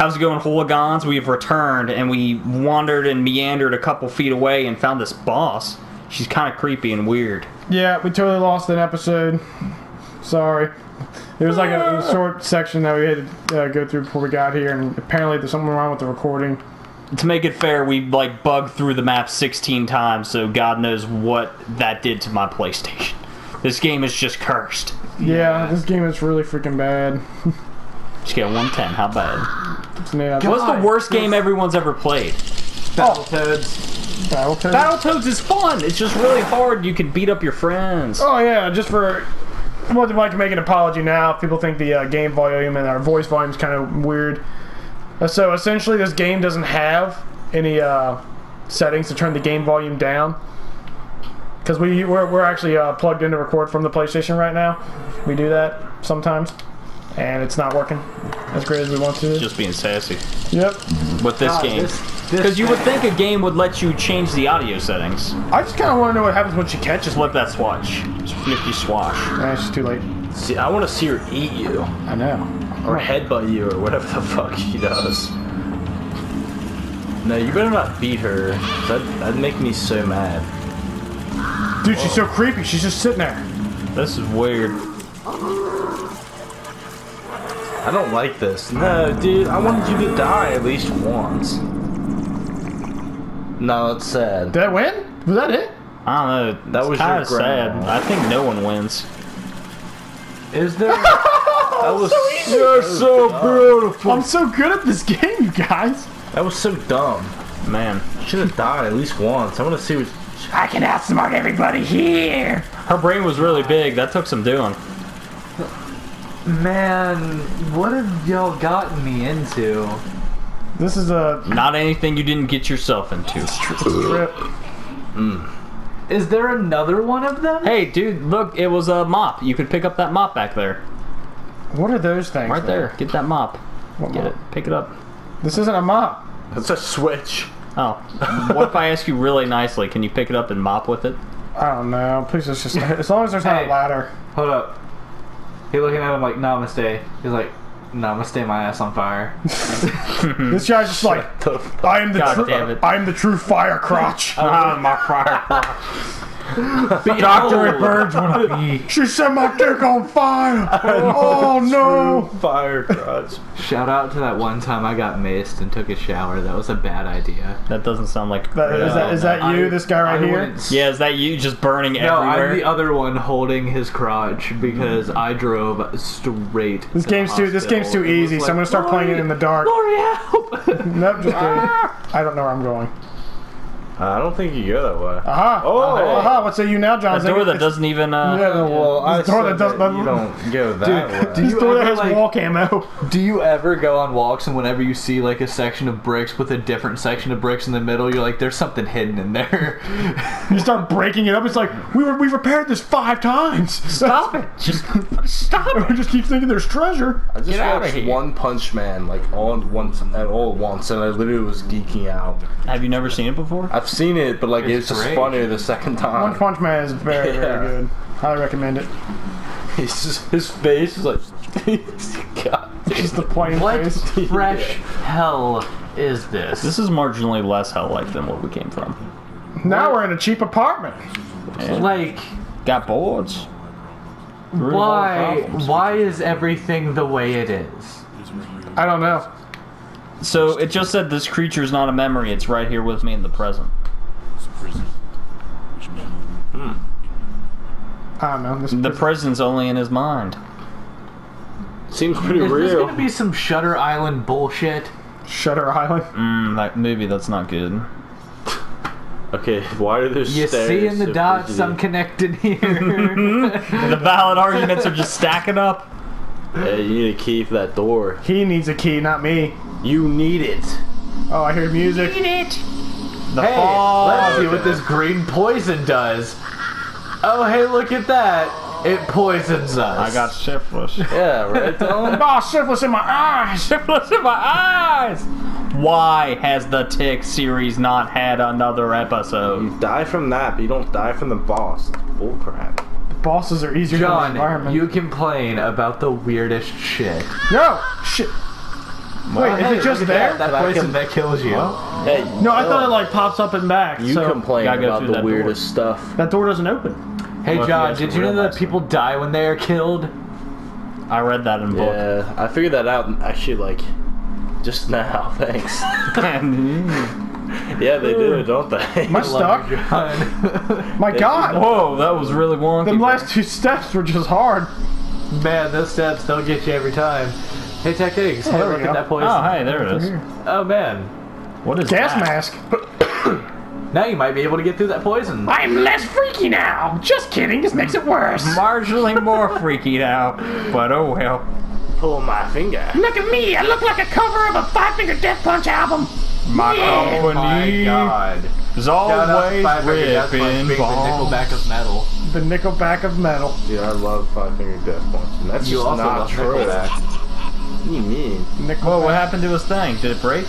How's it going, hooligans? We've returned and we wandered and meandered a couple feet away and found this boss. She's kind of creepy and weird. Yeah, we totally lost an episode. Sorry. There was like a, a short section that we had to uh, go through before we got here, and apparently there's something wrong with the recording. To make it fair, we like bugged through the map 16 times, so God knows what that did to my PlayStation. This game is just cursed. Yeah, this game is really freaking bad. Scale 110, how bad? Yeah, What's the worst game everyone's ever played? Battletoads. Battletoads? Battletoads is fun. It's just really hard. You can beat up your friends. Oh yeah, just for well, if I can make an apology now. People think the uh, game volume and our voice volume is kind of weird. Uh, So essentially, this game doesn't have any uh, settings to turn the game volume down. Because we we're, we're actually uh, plugged in to record from the PlayStation right now. We do that sometimes, and it's not working as great as we want to. Just being sassy Yep. with this God, game. this- this Because you would think a game would let you change the audio settings. I just kind of want to know what happens when she catches me. Flip that swatch. Fifty swash. Nah, it's just too late. See, I want to see her eat you I know. or headbutt you or whatever the fuck she does. No, you better not beat her. That that'd make me so mad. Dude, she's so creepy. She's just sitting there. This is weird. I don't like this. No, dude, I wanted you to die at least once. No, that's sad. Did I win? Was that it? I don't know. That was kind your of sad. I think no one wins. Is there? That was You're so beautiful. I'm so good at this game, you guys. That was so dumb. Man, Should have died at least once. I want to see what. I can outsmart everybody here. her brain was really big. That took some doing. Man, what have y'all gotten me into? This is a Not anything you didn't get yourself into. trip. Hmm. Is there another one of them? Hey, dude, look, it was a mop. You could pick up that mop back there. What are those things? Right there. Get that mop. What Get mop? it. Pick it up. This isn't a mop. That's a switch. Oh. what if I ask you really nicely? Can you pick it up and mop with it? I don't know. Please, it's just as long as there's not a ladder. Hold up. He looking at him like namaste. He's like, namaste, my ass on fire. This guy's just like, I am the God true. damn it. I am the true fire crotch. Ah, my fire. Doctor Birds wanna be. She set my dick on fire. Oh no. Fire crotch. Shout out to that one time I got maced and took a shower. That was a bad idea. That doesn't sound like. That, is that is that you? I- this guy right I here? wouldn't Yeah, is that you just burning No, I'm everywhere? the other one holding his crotch because mm-hmm. I drove straight. This to the game's too. This hospital. game's too It was easy. so I'm gonna start playing it in the dark. Lori, help! Nope, just kidding. I don't know where I'm going. I don't think you go that way. Aha! Oh. aha! What say you now, John? a door that doesn't even. Uh, Yeah, no, Well, I This door that does- that you don't go that way. do This you door that ever, has like- wall camo. Do you ever go on walks and whenever you see like a section of bricks with a different section of bricks in the middle, you're like, there's something hidden in there. You start breaking it up. It's like we were we've repaired this five times. Stop it! Just stop we it! just keep thinking there's treasure. I just Get outta watched here. One Punch Man like all at once at all at once, and I literally was geeking out. Have you never seen it before? I've seen it, but like It's it's, just great. funnier the second time. One Punch Man is very Yeah. very good. Highly recommend it. He's just, his face is like, God. Just the plain what face. fresh hell is this? This is marginally less hell-like than what we came from. Now we're in a cheap apartment. like, Got boards. why? Why is everything the way it is? I don't know. So it just said this creature is not a memory. It's right here with me in the present. I don't know. This, The prison's only in his mind. Seems pretty Is this real. gonna be some Shutter Island bullshit? Shutter Island. Mm, that maybe that's not good. Okay, why are there You stairs? see in the so dots fidgety? I'm connected here. The valid arguments are just stacking up. Yeah, you need a key for that door. He needs a key, not me. You need it. Oh, I hear music. The hey, fall. let's see what this green poison does. Oh, hey, look at that. It poisons us. I got syphilis. Yeah, right, Tom? Oh, syphilis in my eyes. syphilis in my eyes. Why has the Tick series not had another episode? you die from that, but you don't die from the boss. Bullcrap. Bosses are easier than the John, environment. you complain about the weirdest shit. No! Shit. Wait, is it just there? That I poison that kills you. Hey, No, I thought it like pops up and back. you so complain gotta go about through the that weirdest stuff. that door doesn't open. Hey Well, if you John, guys did can you know that realize people die when they are killed? I read that in a book. Yeah, I figured that out actually like just now. Thanks. yeah, they do, don't they? Am I stuck? My God, Whoa, that was really wonky. The last two steps were just hard. Man, those steps don't get you every time. Hey Tactics, oh, hey, there we look at that poison. Oh, hey, there it is. Oh man, What is Gas that? mask. now you might be able to get through that poison. I'm less freaky now. Just kidding. This makes it worse. Marginally more freaky now, but oh well. Pull my finger. Look at me. I look like a cover of a Five Finger Death Punch album. My Oh my company god. is Shout out always Five Finger Death Punch ripping being the. Nickelback of metal. The Nickelback of metal. Dude, I love Five Finger Death Punch, and that's You just also not love true. Nickelback. What do you mean? Nickelback. Whoa, what happened to his thing? Did it break?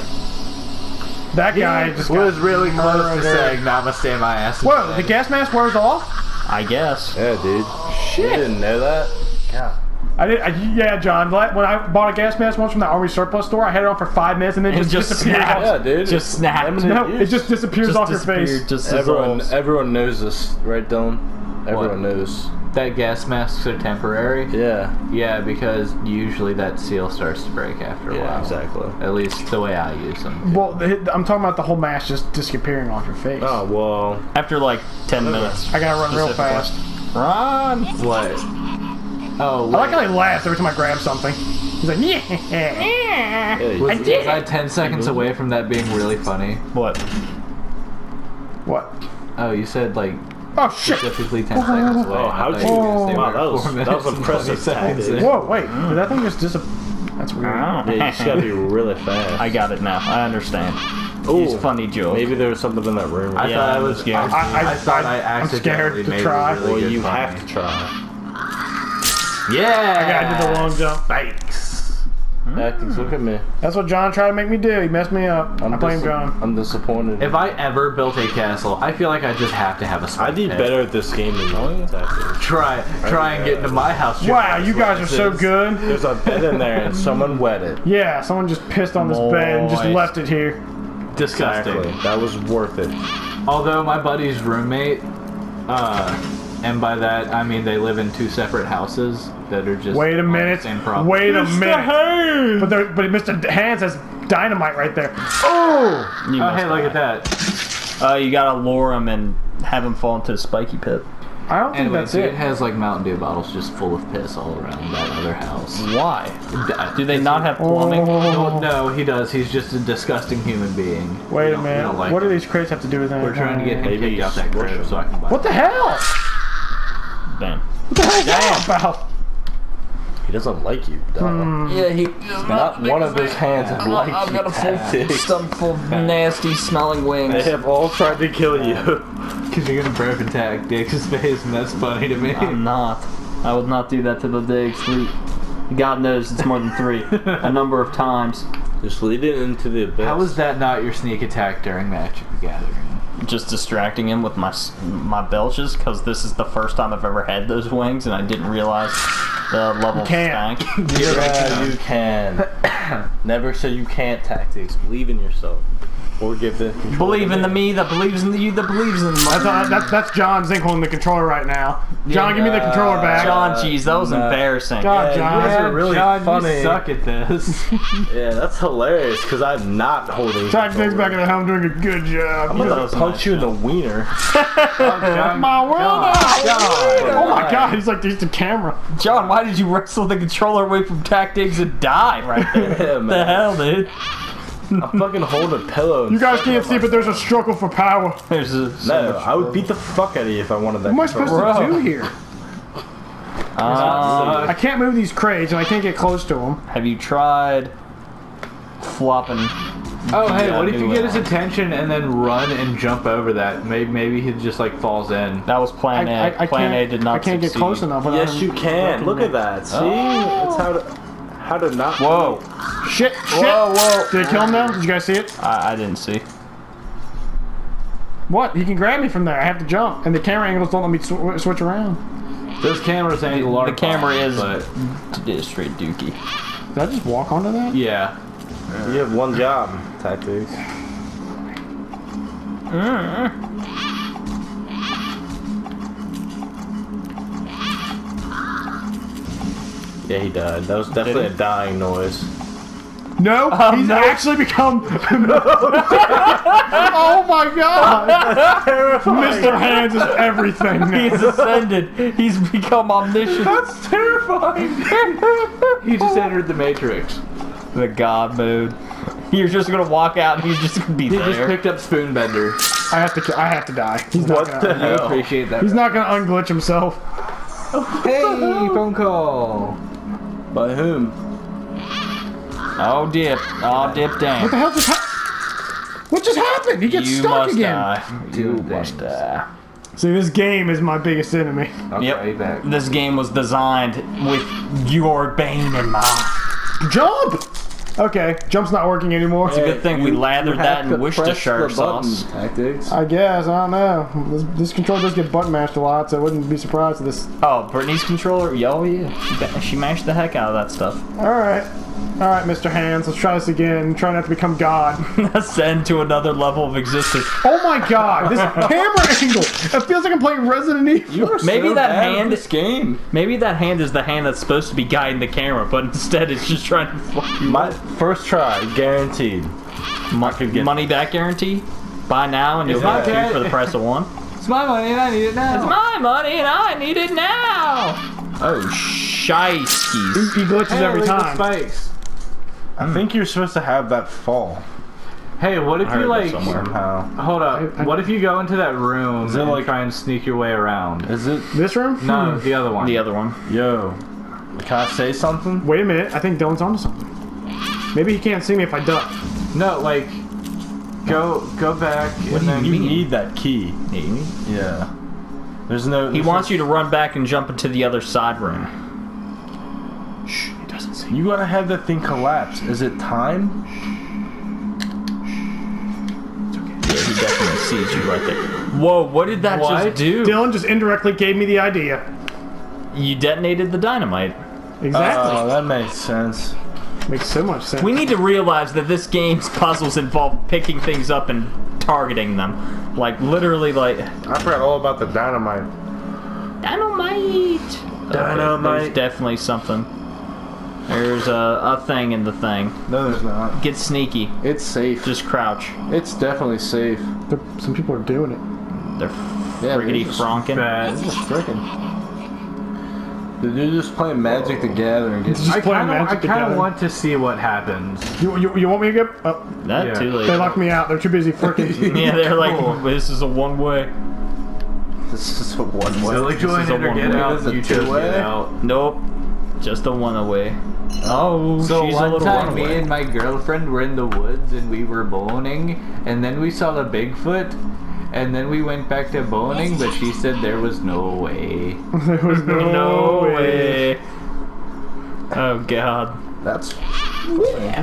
That guy just got was really close to murdered. saying Namaste my ass. is Whoa, dead." the gas mask wears off? I guess. Yeah, dude. Shit. You didn't know that? Yeah. I did. I, yeah, John. When I bought a gas mask once from the army surplus store, I had it on for five minutes and then It just, just disappears. snapped. Off. Yeah, dude. Just snapped. No, it just disappears Just off your face. Just Everyone, dissolves. everyone knows this, right, Dylan? Everyone knows. that gas masks are temporary. Yeah. Yeah, because usually that seal starts to break after a Yeah, while. exactly. At least the way I use them. Well, I'm talking about the whole mask just disappearing off your face. Oh well. After like 10 minutes. I gotta run real fast. Run! What? Oh, I like how he laughs every time I grab something. He's like, yeah. Yeah, you- was, did was I 10 seconds away from that being really funny? What? What? Oh, you said like Oh shit! specifically 10 seconds away. Oh, how'd you- were Wow, that was- that was impressive 20 seconds tactic. Whoa, wait. Did that thing just disappear? That's weird. Yeah, you just gotta be really fast. I got it now. I understand. Ooh, He's funny, Joe. Maybe there was something in that room. I Yeah, thought I was scared. I, I- I, thought I, I'm scared to made try. A really well, you funny. have to try. Yeah. I gotta do the long jump. Thanks. Tactics, look at me. That's what John tried to make me do. He messed me up. i'm blame dis- John. I'm disappointed. If I ever built a castle, I feel like I just have to have a smart I did pit. better at this game than you. Try, try and get into my house. Wow, you guys are so good. There's a bed in there and someone wet it. Yeah, someone just pissed on this bed and just left it here. Disgusting. Exactly. That was worth it. Although my buddy's roommate, uh, and by that I mean they live in two separate houses that are just Wait a on the minute. Same property. Wait a minute. But there, but Mr. Hands has dynamite right there. Oh! You Oh, must hey, look at that. Uh, you gotta lure him and have him fall into the spiky pit. I don't think Anyway, that's dude it. has like Mountain Dew bottles just full of piss all around that other house. Why? Do they not have plumbing? Oh. no, he does. He's just a disgusting human being. Wait We a don't- we minute. don't like what do him. these crates have to do with anything? We're trying to get him Maybe kicked out that squish crib so I can buy. What the hell? Damn. What the hell is about? He doesn't like you. Duh. Hmm. Yeah, he. Not one of his hands is like I've got a full Tactics. stomach full of nasty smelling wings. They have all tried to kill you. Because you're gonna burp attack Dick's face, and that's funny to me. I'm not. I would not do that to the dig three. God knows it's more than three. a number of times. Just lead it into the abyss. How was that not your sneak attack during Magic the Gathering? Just distracting him with my my belches because this is the first time I've ever had those wings and I didn't realize the level of can't. stank. Yeah, you can. Never say you can't. Tactics. Believe in yourself. Or give the Believe in the me that believes in the you that believes in the That's, all, that's, that's John Zink holding the controller right now. John, give me the controller uh, back. John, jeez, that was No. embarrassing. God, Yeah, John. you guys are really John, funny. You suck at this. Yeah, that's hilarious because I'm not holding. John Zink's control. back at home doing a good job. I'm You gonna punch you in the wiener. my world. John. Oh my god, he's like, there's the camera. John, why did you wrestle the controller away from tactics and die right there? Yeah, the hell, dude? I'm fucking hold a pillow. You guys can't see, but there's a struggle for power. There's a, No, I would beat the fuck out of you if I wanted that. What am I supposed controller. to do here? Uh, I can't move these crates, and I can't get close to them. have you tried flopping? Oh, hey, what if you get his attention and then run and jump over that? Maybe, maybe he just like falls in. That was plan I, A. I, I plan A did not I can't succeed. get close enough. without Yes, him you can. Look at that. See, that's how to how to not. Whoa, Shit, shit. whoa, whoa! Did it kill him now? Did you guys see it? I, I didn't see. What? He can grab me from there. I have to jump, and the camera angles don't let me sw- switch around. Those cameras ain't large. The camera bombs, is but d- straight dookie. Did I just walk onto that? yeah. You have one job, tactics. Mm-hmm. Yeah, he died. That was definitely a dying noise. No, Oh, he's no. actually become. oh my god! Mr. Hands is everything now. He's ascended. He's become omniscient. That's terrifying. He just entered the Matrix. the God mode. You're just gonna walk out and he's just gonna be He just picked up Spoonbender. I have to. ki- I have to die. He's not What gonna. the I hell? appreciate that. He's not gonna unglitch himself. Hey, phone call. By whom? Oh dip. Oh dip What the hell just happened? What just happened? He gets You stuck must again. die. You Two must things. die. See, this game is my biggest enemy. I'll Yep. back. This game was designed with your bane in mind. Jump! Okay, jump's not working anymore. It's a good thing we lathered that have in to Worcestershire press sauce. Tactics. I guess, I don't know. This, this controller does get button mashed a lot, so I wouldn't be surprised if this. Oh, Brittany's controller. Yo, yeah. She, she mashed the heck out of that stuff. Alright. Alright, Mr. Hands, let's try this again. Try not to become God. Ascend to another level of existence. Oh my god, this camera angle! It feels like I'm playing Resident Evil. You are Maybe so that bad hand- this game. Maybe that hand is the hand that's supposed to be guiding the camera, but instead it's just trying to fuck you. My first try, guaranteed. Mo- get- money back guarantee. Buy now and you'll my get two for the price of one. It's my money and I need it now. It's my money and I need it now. Oh, shiesties. He glitches Hey, every time. Spikes. I think you're supposed to have that fall Hey, what if I you like? somehow. Hold up. I- I- what if you go into that room Is it and like- try and sneak your way around? Is it? This room? No, hmm. the other one. The other one. Yo, can I say something? Wait a minute, I think Dylan's onto something. Maybe he can't see me if I duck. No, like, go go back and then You need that key. He Yeah. There's no. He wants you to run back and jump into the other side room. Shh, he doesn't see. You gotta have that thing collapse. Is it time? Yeah, he definitely sees you right there. Whoa, what did that What? just do? Dylan just indirectly gave me the idea. You detonated the dynamite. Exactly. Oh, that makes sense. Makes so much sense. We need to realize that this game's puzzles involve picking things up and targeting them. Like, literally, like, I forgot all about the dynamite. dynamite! Dynamite. There's definitely something. There's a, a thing in the thing. No, there's not. Get sneaky. It's safe. Just crouch. It's definitely safe. There- some people are doing it. They're Yeah, friggity they're just fronking. bad. This is freaking. Dude, They're just playing Magic the Gathering. Just I playing kind of I Magic kind of together. want to see what happens. You, you, you want me to get? Uh, oh, That Yeah. too late. they locked me out. They're too busy freaking. Yeah, they're like, this is a one way. this is a one way. So like join is a in or one-way. out. This is a You chose two-way? get out. Nope. Just a one away. Oh, So she's a one little time, me runaway. and my girlfriend were in the woods and we were boning, and then we saw a Bigfoot, and then we went back to boning, but she said there was no way. there was no, No way. way. Oh god. That's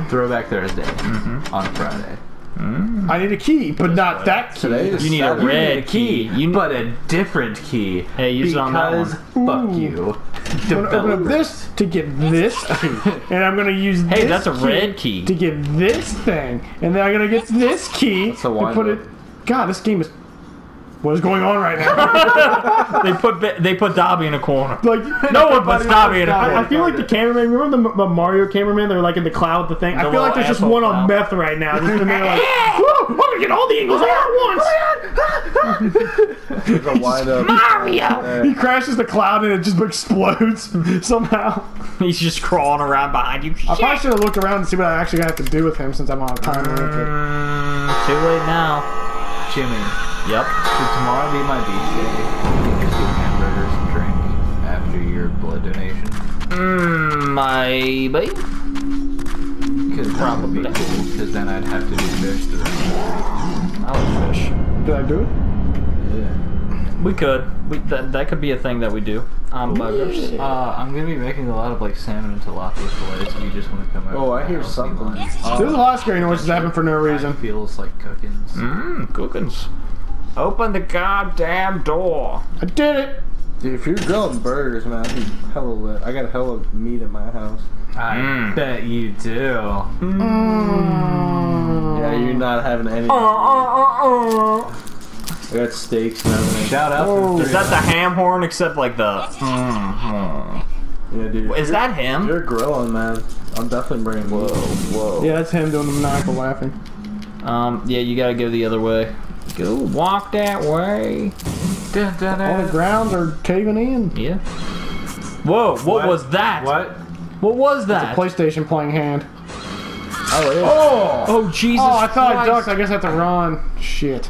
Throwback Thursday Mm-hmm. on Friday. I need a key, but not that key. today. Is You need a Saturday. red a key, You- but a different key. Hey, use it on that because fuck you. I'm gonna open up this to get this key, and I'm gonna use Hey, this that's a key red key. to get this thing, and then I'm gonna get this key a to put it. God, this game is. What is going on right now? They put they put Dobby in a corner. like No one puts Dobby in a I, I corner. I feel like the cameraman. Remember the, the Mario cameraman? They're like in the cloud the thing. I feel like there's just asshole one on cloud. meth right now. Just and they're like, I'm gonna get all the angles all at once. Mario. a. He crashes the cloud and it just explodes somehow. He's just crawling around behind you. I probably should have looked around and see what I actually have to do with him since I'm on a time limit. Mm, too late now. Jimmy, Yep. should tomorrow be my beach day? You can do hamburgers and drink after your blood donation. Mm, maybe. Because that would be cool. Because then I'd have to do fish the rest of I like fish. Did I do it? Yeah. We could. We that that could be a thing that we do. Um, burgers. Uh, I'm gonna be making a lot of like salmon and tilapia fillets. If you just want to come over. Oh, I hear house something. anytime. There's a lot of scary noises happen for no reason. Feels like cookings. Mmm, cookins. Open the goddamn door. I did it. Dude, if you're grilling burgers, man, I'd be hella lit. I got hella meat in my house. I Mm. bet you do. Yeah, you're not having any. Uh, I got steaks and everything. Shout out Oh. Is that the ham horn except like the Yeah, dude. Is that him? You're grilling, man. I'm definitely bringing. Whoa, whoa. Yeah, that's him doing the maniacal laughing. Um yeah, you gotta go the other way. Go walk that way. Dun, dun, All the dun. grounds are caving in. Yeah. Whoa, what, What? was that? What? What was that? PlayStation playing hand. Oh, yeah. Oh! oh Jesus Oh, I thought I ducked. I guess I have to run. Shit.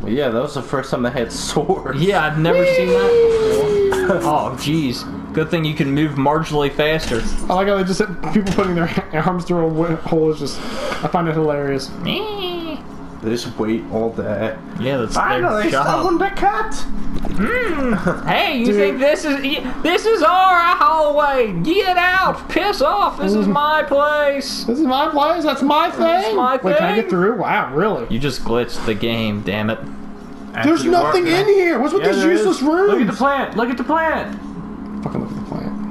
Well, yeah, that was the first time they had swords. Yeah, I've never seen that before. oh jeez. Good thing you can move marginally faster. I like how they just said people putting their arms through a hole is just. I find it hilarious. They just wait all day. Yeah, that's Finally, their job. someone to cut. Hmm. Hey, you Dude. think this is this is our hallway? Get out! Piss off! This is mm. my place. This is my place. That's my thing. my thing. Wait, can I get through? Wow, really? You just glitched the game. Damn it! There's nothing in here. What's with Yeah, these there is. useless rooms? Look at the plant. Look at the plant. Fucking look at the plant.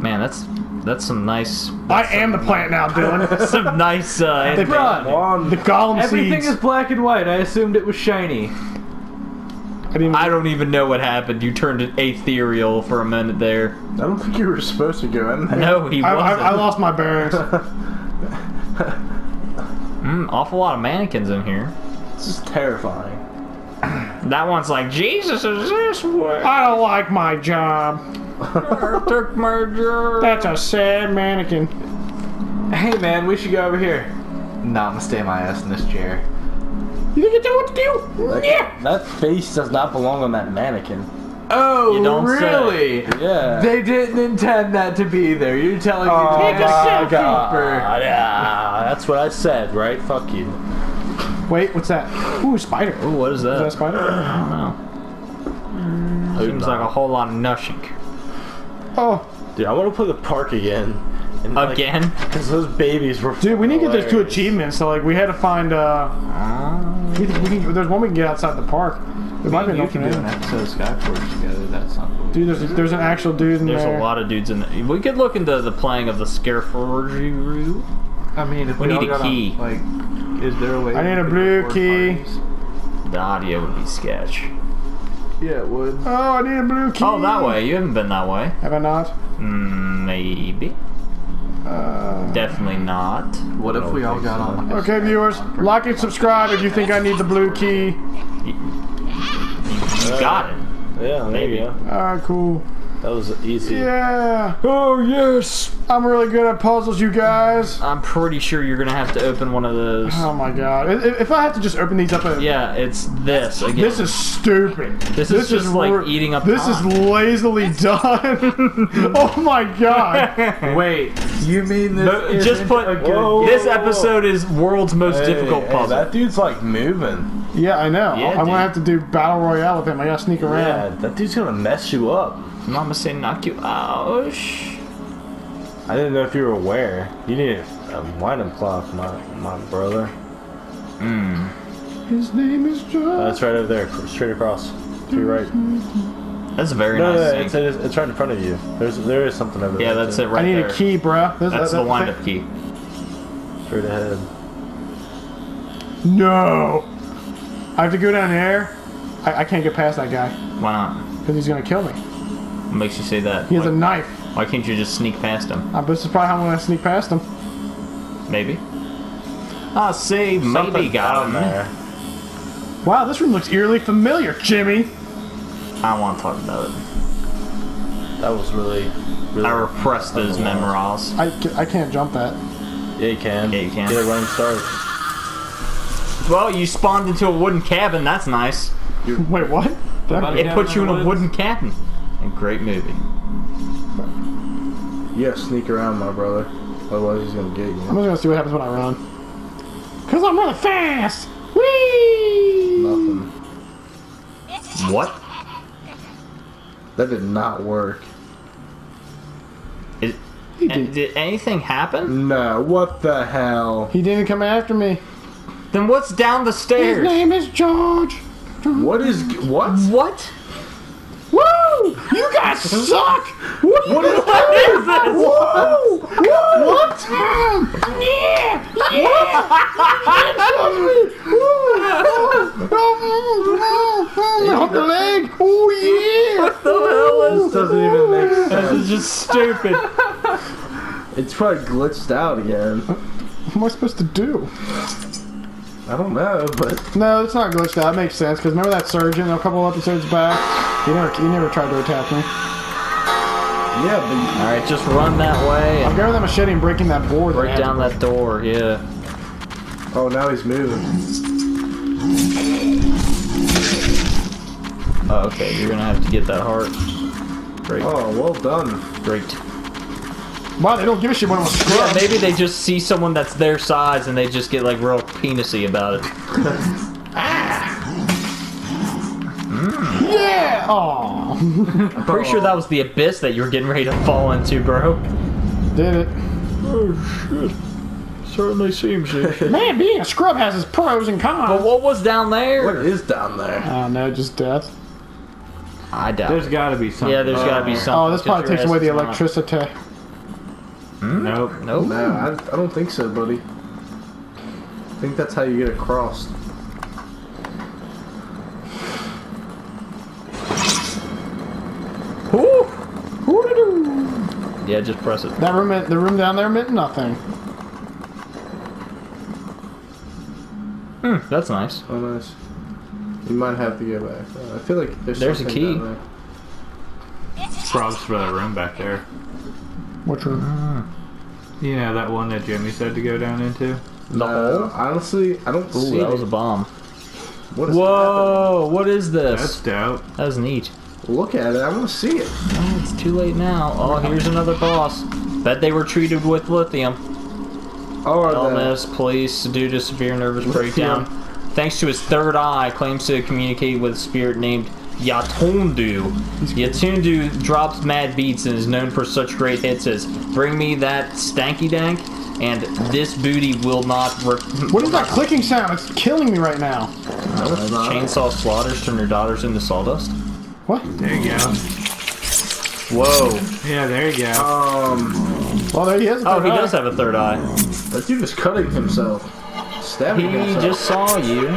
Man, that's that's some nice I am the plant now, Dylan. some nice. Uh, The- Run. One. the golem Everything seeds. is black and white. I assumed it was shiny. I didn't even, I don't even know what happened. You turned it ethereal for a minute there. I don't think you were supposed to go in there. No, he I, wasn't. I, I lost my bearings. Mm, awful lot of mannequins in here. This is terrifying. That one's like Jesus is this way. I don't like my job. I took my job. That's a sad mannequin. Hey man, we should go over here. Nah, I'm gonna stay my ass in this chair. You think you know what to do? That, Yeah. that face does not belong on that mannequin. Oh, You don't say. really? Yeah. They didn't intend that to be there. You're telling Oh me Take to a get selfie. deeper. yeah, that's what I said, right? Fuck you. Wait, what's that? Ooh, spider. Ooh, what is Is that a spider? I don't know. Seems like a whole lot of nushing. Oh, Dude, I want to play the park again. And, like, Again? Because those babies were. dude, we need to get those two achievements. So like, we had to find. uh we, we can, There's one we can get outside the park. There might be an You can do an alternate. episode of Skyforge together. That's not cool. Dude, there's there's an actual dude in There's there. a lot of dudes in there. We could look into the playing of the Scareforge route. I mean, if We we, need all a got key. On, like, is there a way? I need a blue key. parties? The audio would be sketch. Yeah, it would. Oh, I need a blue key. Oh, that way. You haven't been that way. Have I not? Mm, maybe. Uh, Definitely not. What if we all got on? Okay, viewers, like and subscribe if you think I need the blue key. You got it. Yeah, Maybe. you. Alright, cool. That was easy. Yeah, Oh, yes. I'm really good at puzzles, you guys. I'm pretty sure you're going to have to open one of those. Oh my god. If, if I have to just open these up, at, Yeah, it's this again. this is stupid. This is just like eating up This is lazily done. oh my god. Wait, you mean this? No, just isn't put- a good Whoa. game? This episode is world's most Hey, difficult hey, puzzle. that dude's like moving. Yeah, I know. Yeah, I'm dude. gonna have to do battle royale with him. I gotta sneak Yeah, around. that dude's gonna mess you up. Mama say knock you out. I didn't know if you were aware. You need a winding clock, my my brother. Hmm. His name is John. Uh, that's right over there, straight across to your right. That's a very No, no, nice no thing. it's, it's, it's right in front of you. There's there is something over there. yeah, that's too. it right there. I need there. a key, bruh. This- That's that- the that- wind-up key. Straight ahead. No. I have to go down there. I, I can't get past that guy Why not? because he's gonna kill me. What makes you say that? He has why, a knife. why can't you just sneak past him? Uh, this is probably how I'm gonna sneak past him. Maybe. I see. Maybe Something got down him. there. Wow, this room looks eerily familiar, Jimmy. I don't want to talk about it. That was really, really. I repressed those memories. I, ca- I can't jump that. Yeah, you can. Yeah, you can. Get a running start. Well, you spawned into a wooden cabin. That's nice. Wait, what? It Yeah, puts you in in a the wooden cabin. A great movie. You gotta sneak around, my brother. Otherwise, he's gonna get you. I'm just gonna see what happens when I run. Cause I'm running fast. Whee! Nothing. What? That did not work. Is, eh, did. did anything happen? No, what the hell? He didn't come after me. Then what's down the stairs? His name is George. What is what? What? Woo! You guys suck! What, What is that? Whoa! Whoa! What? Yeah! Yeah! Up the leg! Oh yeah! What the hell? This doesn't even make sense. This is just stupid. It's probably glitched out again. What am I supposed to do? I don't know, but No, it's not glitched out. It makes sense because remember that surgeon a couple episodes back? He never, he never tried to attack me. yeah, but All right, just run that way I'm and grabbing that machete and breaking that board. break man. down that door. Yeah. oh, now he's moving. Oh, okay, you're gonna have to get that heart. Great. Oh, well done. Great. Wow, they don't give a shit when I'm a Yeah, maybe they just see someone that's their size and they just get like real penisy about it. Ah! Yeah! Aw. Pretty sure that was the abyss that you were getting ready to fall into, bro. Did it. Oh shit. Certainly seems it. Man, being a scrub has its pros and cons. But what was down there? What is down there? I don't know, just death. I doubt. There's it. got to be something. Yeah, there's got to be oh, something. Oh, this probably takes away the electricity. not- electricity. Nope. Nope. No, I, I don't think so, buddy. I think that's how you get across. Woo! Woo-doo-doo. Yeah, just press it. That room, the room down there meant nothing. Hmm, that's nice. Oh, nice. You might have to go back. Uh, I feel like there's, There's a key. down there. Props for that room back there. Which room? You know that one that Jimmy said to go down into? The No, hole? honestly, I don't Ooh, see that was a bomb. What is Whoa, what is That's this? dope. That was neat. Look at it. I want to see it. Oh, it's too late now. Oh, here's another boss. Bet they were treated with lithium. Oh, are Illness, police, due to severe nervous breakdown. Thanks to his third eye, claims to communicate with a spirit named Yatundu. Yatundu drops mad beats and is known for such great hits as "Bring Me That Stanky Dank" and "This Booty Will Not." Re- What is that clicking sound? It's killing me right now. No, it's not. Chainsaw slaughters turn your daughters into sawdust. What? There you go. Whoa! Yeah, there you go. Um, Well, there he is. Oh, he does have a third eye. that dude is cutting himself. Stabbing He himself. just saw you.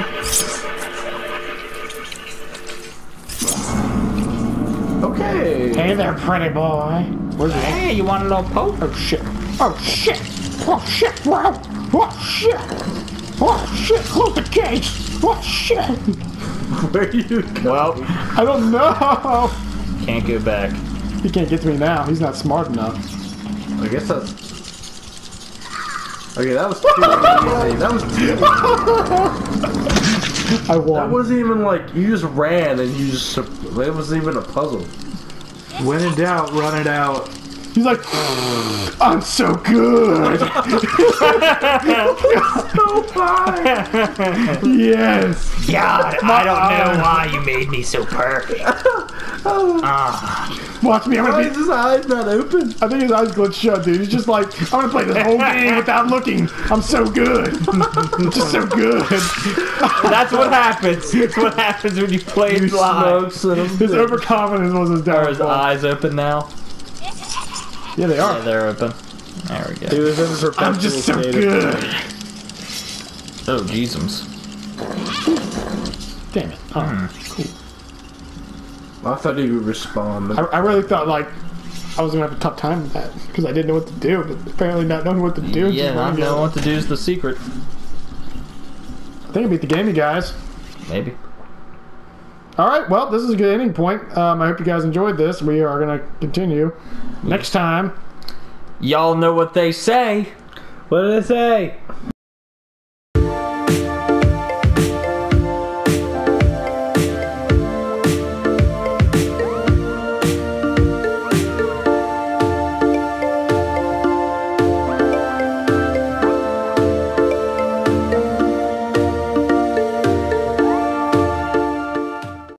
Hey there, pretty boy. Where's he? Hey, you want a little poke? Oh shit. Oh shit. Oh shit, bro. Oh shit. Oh shit. Close the cage. Oh shit. Where you go? Well, I don't know. can't go back. He can't get to me now. He's not smart enough. I guess that's. Okay, that was too easy. That was too easy. I won. That wasn't even like you just ran and you just. It wasn't even a puzzle. When in doubt, run it out. He's like, I'm so good. So fine. yes. God, I don't know why you made me so perfect. Ah. Watch me. I'm gonna is be. his eyes not open? I think his eyes glitched shut, dude. He's just like, I'm gonna play this whole game without looking. I'm so good. just so good. That's what happens. That's what happens when you play it live. Smokes and His overconfidence was his Are his eyes open now? Yeah, they Yeah, are. they're open. There we He go. was in perpetual I'm just so state good. Oh, Jeezums. Damn it. Oh. Hmm. I thought he would respond. I, I really thought like I was gonna have a tough time with that because I didn't know what to do. But apparently, not knowing what to do. Yeah, not knowing what to do is the secret. I think I beat the game, you guys. Maybe. All right. Well, this is a good ending point. Um, I hope you guys enjoyed this. We are gonna continue next time. Y'all know what they say. What did I say?